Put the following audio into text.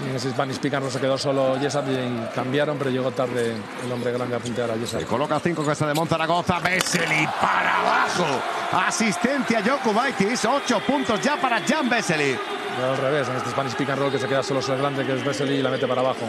En ese Spanish Pick and se quedó solo Jessup y cambiaron, pero llegó tarde el hombre grande a puntear a Jessup. Se coloca 5 que está de Monzaragoza. Vesely para abajo. Asistencia Jokubaitis. 8 puntos ya para Jan Vesely. al revés, en este Spanish Pick que se queda solo sobre el grande que es Vesely y la mete para abajo.